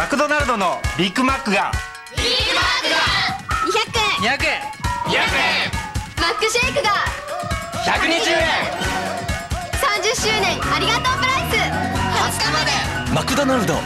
マクドナルドのビッグマックが。ビッグマックが。200円。200円200円。マックシェイクが。120円。30周年ありがとうプライス。20日まで。マクドナルド。